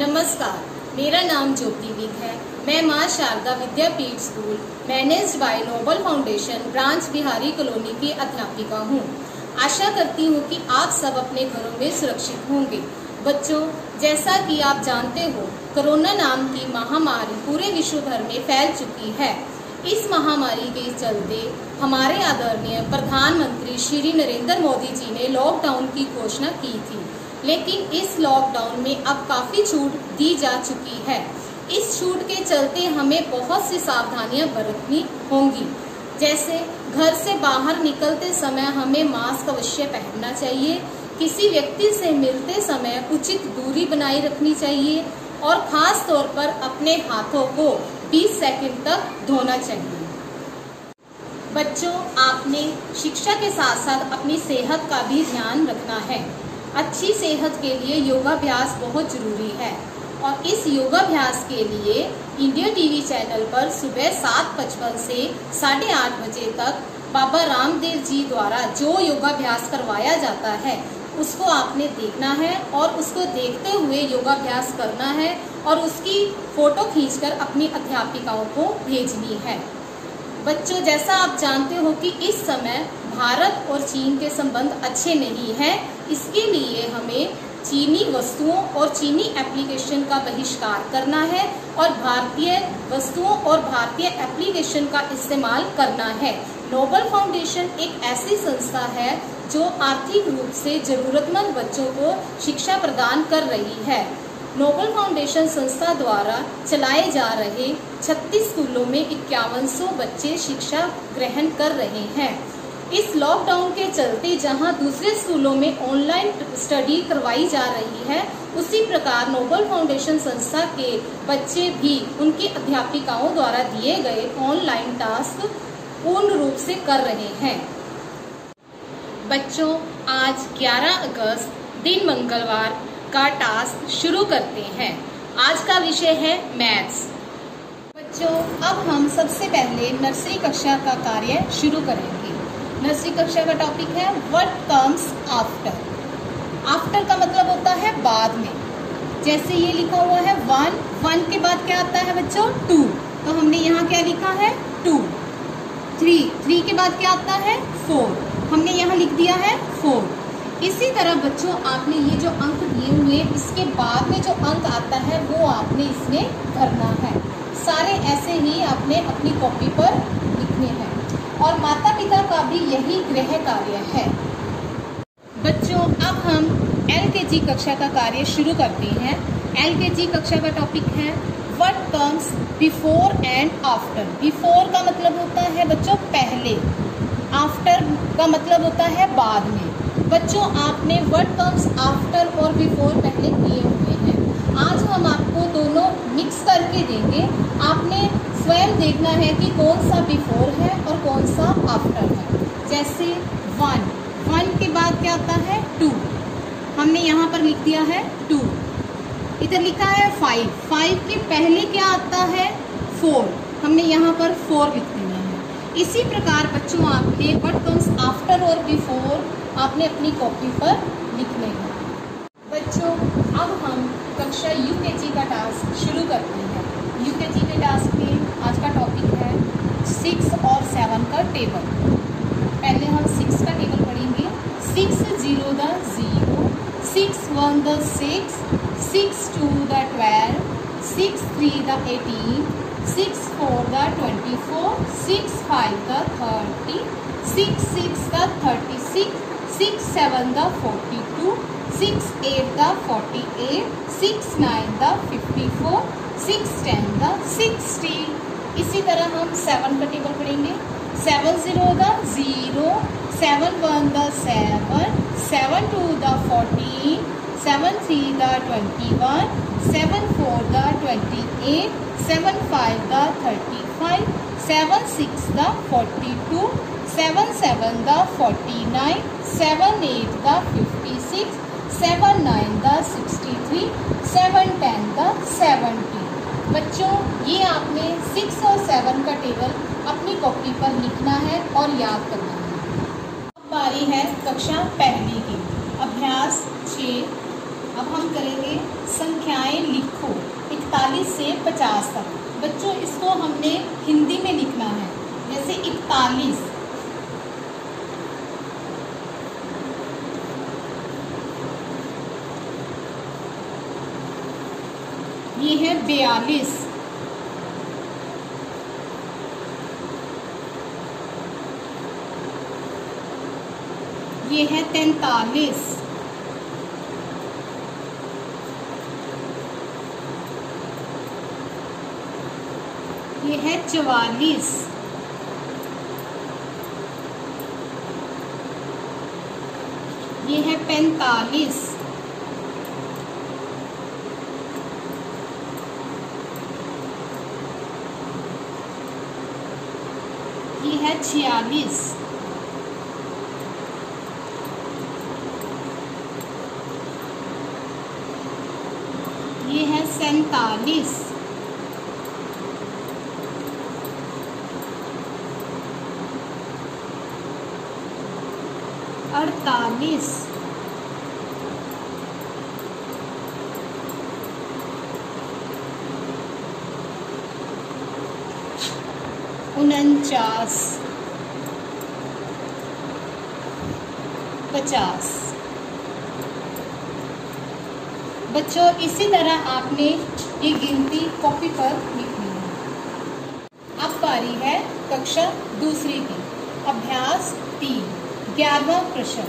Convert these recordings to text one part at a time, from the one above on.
नमस्कार, मेरा नाम ज्योति विक है। मैं Maa Sharda Vidyapeeth school, managed by Noble Foundation, branch Bihari colony की अध्यापिका हूँ। आशा करती हूँ कि आप सब अपने घरों में सुरक्षित होंगे। बच्चों, जैसा कि आप जानते हो, कोरोना नाम की महामारी पूरे विश्व भर में फैल चुकी है। इस महामारी के चलते हमारे आदरणीय प्रधानमंत्री श्री नरेंद्र मोदी जी ने लॉकडाउन की घोषणा की थी। लेकिन इस लॉकडाउन में अब काफ़ी छूट दी जा चुकी है। इस छूट के चलते हमें बहुत सी सावधानियाँ बरतनी होंगी। जैसे घर से बाहर निकलते समय हमें मास्क अवश्य पहनना चाहिए। किसी व्यक्ति से मिलते समय उचित दूरी बनाए रखनी चाहिए और खास तौर पर अपने हाथों को 20 सेकंड तक धोना चाहिए। बच्चों, आपने शिक्षा के साथ साथ अपनी सेहत का भी ध्यान रखना है। अच्छी सेहत के लिए योगाभ्यास बहुत ज़रूरी है। और इस योगाभ्यास के लिए इंडिया टीवी चैनल पर सुबह सात पचपन से साढ़े आठ बजे तक बाबा रामदेव जी द्वारा जो योगाभ्यास करवाया जाता है, उसको आपने देखना है और उसको देखते हुए योगाभ्यास करना है। और उसकी फ़ोटो खींचकर अपनी अध्यापिकाओं को भेजनी है। बच्चों, जैसा आप जानते हो कि इस समय भारत और चीन के संबंध अच्छे नहीं हैं, इसके लिए हमें चीनी वस्तुओं और चीनी एप्लीकेशन का बहिष्कार करना है और भारतीय वस्तुओं और भारतीय एप्लीकेशन का इस्तेमाल करना है। नोबल फाउंडेशन एक ऐसी संस्था है जो आर्थिक रूप से जरूरतमंद बच्चों को शिक्षा प्रदान कर रही है। नोबल फाउंडेशन संस्था द्वारा चलाए जा रहे 36 स्कूलों में इक्यावन बच्चे शिक्षा ग्रहण कर रहे हैं। इस लॉकडाउन के चलते जहाँ दूसरे स्कूलों में ऑनलाइन स्टडी करवाई जा रही है, उसी प्रकार नोबल फाउंडेशन संस्था के बच्चे भी उनकी अध्यापिकाओं द्वारा दिए गए ऑनलाइन टास्क पूर्ण रूप से कर रहे हैं। बच्चों, आज 11 अगस्त, दिन मंगलवार का टास्क शुरू करते हैं। आज का विषय है मैथ्स बच्चों, अब हम सबसे पहले नर्सरी कक्षा का कार्य शुरू करेंगे। नर्सरी कक्षा का टॉपिक है व्हाट कम्स आफ्टर आफ्टर का मतलब होता है बाद में। जैसे ये लिखा हुआ है वन वन के बाद क्या आता है बच्चों? टू तो हमने यहाँ क्या लिखा है? टू थ्री थ्री के बाद क्या आता है? फोर हमने यहाँ लिख दिया है फोर इसी तरह बच्चों, आपने ये जो अंक दिए हुए इसके बाद में जो अंक आता है, वो आपने इसमें भरना है। सारे ऐसे ही आपने अपनी कॉपी पर लिखने हैं। और माता पिता का भी यही गृह कार्य है। बच्चों, अब हम एल के जी कक्षा का कार्य शुरू करते हैं। एल के जी कक्षा का टॉपिक है what comes before and after before का मतलब होता है बच्चों, पहले। आफ्टर का मतलब होता है बाद में। बच्चों, आपने वर्ड कम्स आफ्टर और बिफोर पहले किए हुए हैं। आज हम आपको दोनों मिक्स करके देंगे। आपने स्वयं देखना है कि कौन सा बिफोर है और कौन सा आफ्टर है। जैसे वन वन के बाद क्या आता है? टू हमने यहाँ पर लिख दिया है टू इधर लिखा है फाइव फाइव के पहले क्या आता है? फोर हमने यहाँ पर फोर लिख दिया है। इसी प्रकार बच्चों आपने वर्ड कम्स आफ्टर और बिफोर आपने अपनी कॉपी पर लिखने हैं। बच्चों, अब हम कक्षा यू के जी का टास्क शुरू करते हैं। यू के जी के टास्क में आज का टॉपिक है सिक्स और सेवन का टेबल पहले हम सिक्स का टेबल पढ़ेंगे। Six zero the zero six one the six six two the twelve six three the eighteen six four the twenty four six five the thirty six six the thirty six six seven the forty two six eight the forty eight six nine the fifty four six ten the sixty इसी तरह हम seven का table पढ़ेंगे। Seven zero the zero seven one the seven seven two the fourteen seven three the twenty one seven four the twenty eight seven five the thirty five seven six the forty two seven seven the forty nine seven eight the fifty six seven nine the sixty three seven ten the seventy बच्चों, ये आपने six और seven का table अपनी copy पर लिखना है और याद करना है। पारी है कक्षा पहली की। अभ्यास छ। अब हम करेंगे संख्याएँ लिखो। इकतालीस से पचास तक। बच्चों, इसको हमने हिंदी में लिखना है। जैसे इकतालीस ये है बयालीस। ये है तैतालीस। ये है चवालीस। ये है पैंतालीस ये है छियालीस ये है सैतालीस। अड़तालीस। उनचास। पचास। बच्चों, इसी तरह आपने ये गिनती कॉपी पर लिखनी है। अब बारी है कक्षा दूसरी की। अभ्यास तीन। ग्यारहवा प्रश्न।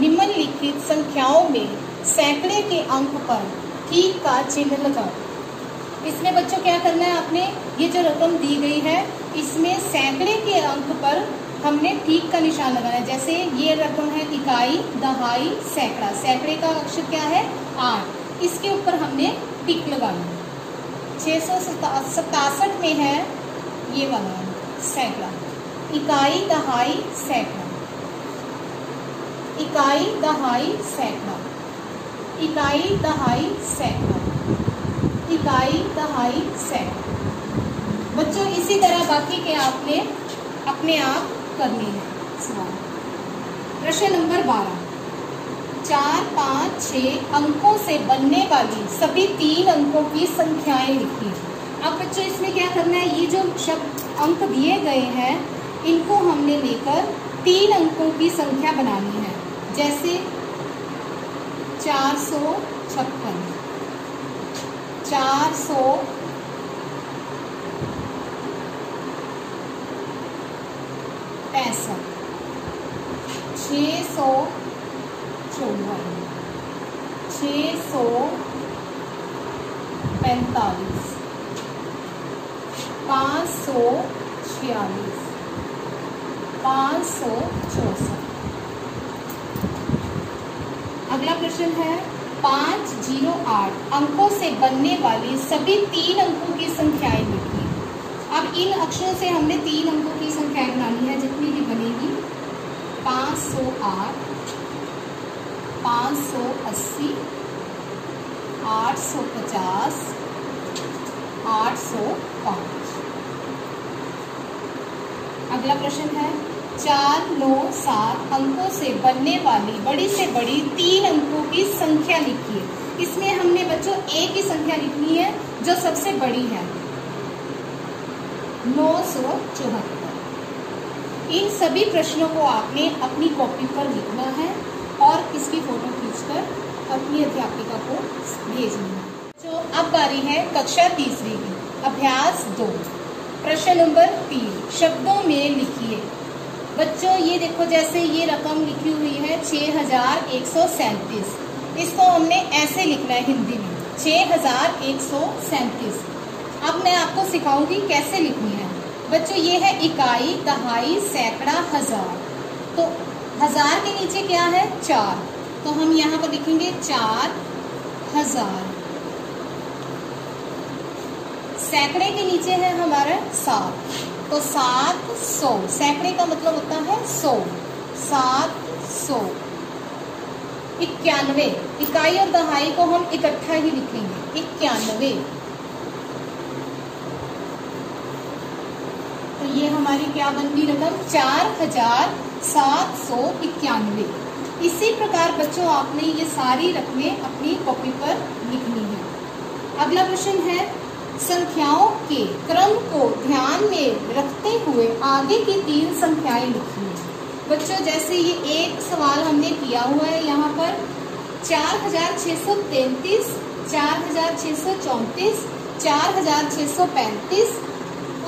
निम्नलिखित संख्याओं में सैकड़े के अंक पर ठीक का चिन्ह लगाओ। इसमें बच्चों, क्या करना है आपने? ये जो रकम दी गई है, इसमें सैकड़े के अंक पर हमने ठीक का निशान लगाना है जैसे ये रकम है इकाई, दहाई, सैकड़ा। सैकड़े का अक्षर क्या है? आठ। इसके ऊपर हमने टिक लगाना छह सौ सतासठ में है ये वाला सैकड़ा। इकाई, दहाई, सैकड़ा। इकाई, दहाई, सैकड़ा। इकाई, दहाई, सैकड़ा। इकाई, दहाई, सैकड़ा। बच्चों, इसी तरह बाकी के आपने अपने आप करने हैं। सवाल प्रश्न नंबर बारह। चार, पाँच छः अंकों से बनने वाली सभी तीन अंकों की संख्याएँ लिखी। अब बच्चों, इसमें क्या करना है? ये जो शब्द अंक दिए गए हैं, इनको हमने लेकर तीन अंकों की संख्या बनानी है। जैसे चार सौ छप्पन, चार सौ पैंसठ छ सौ चौवन। छ सौ पैंतालीस। पाँच सौ छियालीस। पाँच सौ चौसठ। अगला प्रश्न है, पाँच ज़ीरो आठ अंकों से बनने वाली सभी तीन अंकों की संख्याएँ लिखिए अब इन अक्षरों से हमने तीन अंकों की संख्याएँ बनानी है, जितनी भी बनेगी। पाँच सौ आठ, पाँच सौ अस्सी, आठ सौ पचास, आठ सौ पाँच। अगला प्रश्न है, चार नौ सात अंकों से बनने वाली बड़ी से बड़ी तीन अंकों की संख्या लिखिए। इसमें हमने बच्चों एक ही संख्या लिखनी है, जो सबसे बड़ी है। नौ सौ चौहत्तर। इन सभी प्रश्नों को आपने अपनी कॉपी पर लिखना है और इसकी फ़ोटो खींचकर अपनी अध्यापिका को भेजना है। जो अब बारी है कक्षा तीसरी की। अभ्यास दो। प्रश्न नंबर तीन। शब्दों में लिखिए। बच्चों, ये देखो जैसे ये रकम लिखी हुई है छह हज़ार एक सौ सैंतीस। इसको हमने ऐसे लिखना है हिंदी में। छह हज़ार एक सौ सैंतीस। अब मैं आपको सिखाऊँगी कैसे लिखनी है। बच्चों, ये है इकाई, दहाई, सैकड़ा, हज़ार। तो हज़ार के नीचे क्या है? चार। तो हम यहाँ पर लिखेंगे चार हज़ार। सैकड़े के नीचे है हमारा सात। तो सात सौ। सैकड़े का मतलब होता है सौ। सात सौ। इक्यानवे। इकाई और दहाई को हम इकट्ठा ही लिखेंगे। इक्यानवे। ये हमारी क्या बन गई रकम? चार हज़ार सात सौ इक्यानवे। इसी प्रकार बच्चों, आपने ये सारी रकमें अपनी कॉपी पर लिखनी है। अगला प्रश्न है, संख्याओं के क्रम को ध्यान में रखते हुए आगे की तीन संख्याएँ लिखिए बच्चों, जैसे ये एक सवाल हमने किया हुआ है यहाँ पर, चार हज़ार छह सौ तैतीस, चार हज़ार छह सौ चौतीस, चार हज़ार छह सौ पैंतीस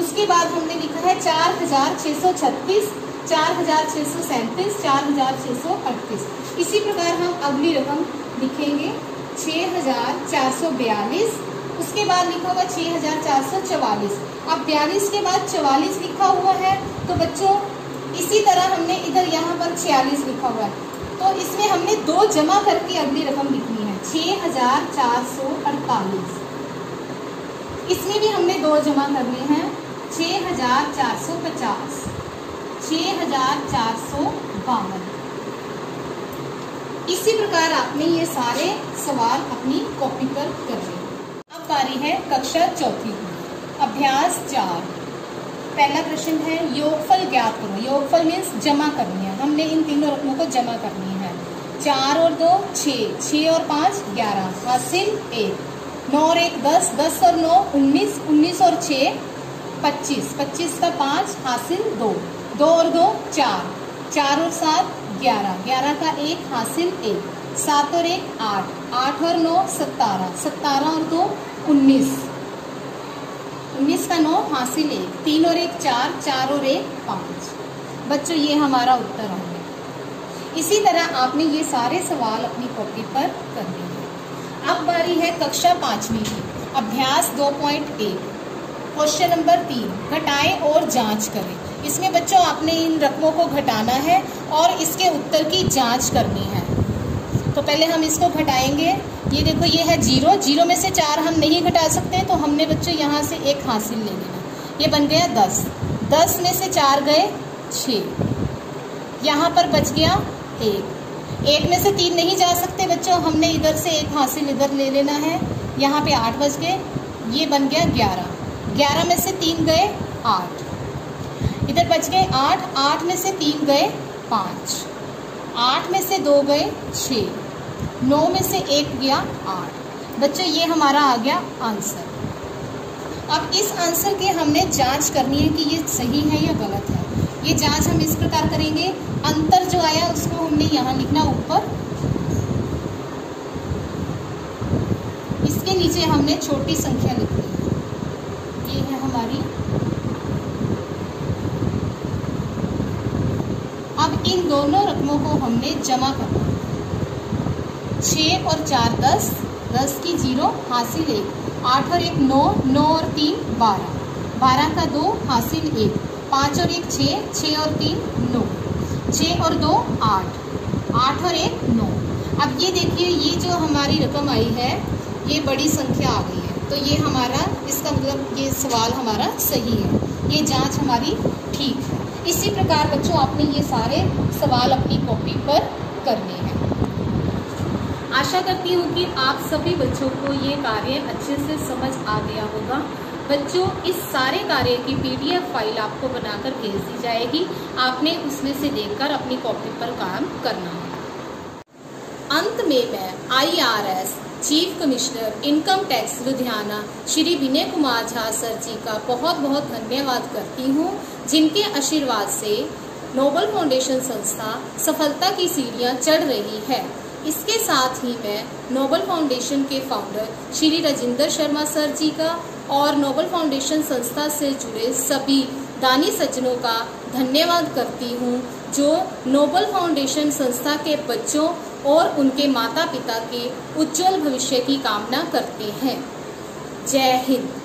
उसके बाद हमने लिखा है चार हज़ार छह सौ छत्तीस, चार हज़ार छह सौ सैंतीस, चार हज़ार छह सौ अड़तीस। इसी प्रकार हम अगली रकम लिखेंगे छह हज़ार चार सौ बयालीस, उसके बाद लिखा हुआ छह हज़ार चार सौ चवालीस। अब बयालीस के बाद चवालीस लिखा हुआ है तो बच्चों, इसी तरह हमने इधर यहाँ पर छियालीस लिखा हुआ है। तो इसमें हमने दो जमा करके अगली रकम लिखनी है छह हज़ार चार सौ अड़तालीस। इसमें भी हमने दो जमा करने हैं हज़ार चार सौ पचास। हज़ार चार सौ बावन। इसी प्रकार आपने ये सारे सवाल अपनी कॉपी पर कर लिया अब बारी है कक्षा चौथी अभ्यास चार। पहला प्रश्न है, योगफल ज्ञात करो। योगफल मीन्स जमा करनी है। हमने इन तीनों रकमों को जमा करनी है। चार और दो छ छ और पाँच, ग्यारह। हासिल एक। नौ और एक, दस। दस और नौ, उन्नीस। उन्नीस और छ पच्चीस। पच्चीस का पाँच, हासिल दो। दो और दो, चार। चार और सात, ग्यारह। ग्यारह का एक, हासिल एक। सात और एक, आठ। आठ और नौ सत्तारह सत्तारह और दो, उन्नीस। उन्नीस का नौ, हासिल एक। तीन और एक, चार। चार और एक, पाँच। बच्चों, ये हमारा उत्तर होंगे इसी तरह आपने ये सारे सवाल अपनी कॉपी पर कर दिए। अब बारी है कक्षा पांचवी की। अभ्यास दो पॉइंट एक। क्वेश्चन नंबर तीन, घटाएँ और जाँच करें। इसमें बच्चों, आपने इन रकमों को घटाना है और इसके उत्तर की जाँच करनी है। तो पहले हम इसको घटाएँगे। ये देखो, ये है ज़ीरो। ज़ीरो में से चार हम नहीं घटा सकते तो हमने बच्चों यहाँ से एक हासिल ले लेना। ये बन गया दस। दस में से चार गए छ यहाँ पर बच गया एक। एक में से तीन नहीं जा सकते बच्चों, हमने इधर से एक हासिल इधर ले लेना है। यहाँ पे आठ बज गए। ये बन गया ग्यारह। ग्यारह में से तीन गए आठ। इधर बच गए आठ आठ में से तीन गए पाँच। आठ में से दो गए छ नौ में से एक गया आठ। बच्चों, ये हमारा आ गया आंसर। अब इस आंसर की हमने जाँच करनी है कि ये सही है या गलत है। ये जाँच हम इस प्रकार करेंगे। अंतर जो आया उसको हमने यहाँ लिखना ऊपर। इसके नीचे हमने छोटी संख्या लिखनी हमारी अब इन दोनों रकमों को हमने जमा करना छः और चार दस दस की ज़ीरो, हासिल एक। आठ और एक नौ नौ और तीन, बारह। बारह का दो, हासिल एक। पाँच और एक छः और तीन, नौ। छः और दो, आठ। आठ और एक, नौ। अब ये देखिए, ये जो हमारी रकम आई है, ये बड़ी संख्या आ गई है। तो ये हमारा, इसका मतलब ये सवाल हमारा सही है। ये जाँच हमारी ठीक है। इसी प्रकार बच्चों, आपने ये सारे सवाल अपनी कॉपी पर करने हैं। आशा करती हूँ कि आप सभी बच्चों को ये कार्य अच्छे से समझ आ गया होगा। बच्चों, इस सारे कार्य की पीडीएफ फ़ाइल आपको बनाकर भेज दी जाएगी। आपने उसमें से देखकर अपनी कॉपी पर काम करना है। अंत में मैं IRS chief commissioner, income tax Ludhiana, Shri Vinay Kumar Jha sir ji का बहुत बहुत धन्यवाद करती हूँ, जिनके आशीर्वाद से नोबल फाउंडेशन संस्था सफलता की सीढ़ियाँ चढ़ रही है। इसके साथ ही मैं नोबल फाउंडेशन के फाउंडर श्री राजेंद्र शर्मा सर जी का और नोबल फाउंडेशन संस्था से जुड़े सभी दानी सज्जनों का धन्यवाद करती हूँ, जो नोबल फाउंडेशन संस्था के बच्चों और उनके माता पिता के उज्जवल भविष्य की कामना करते हैं। जय हिंद।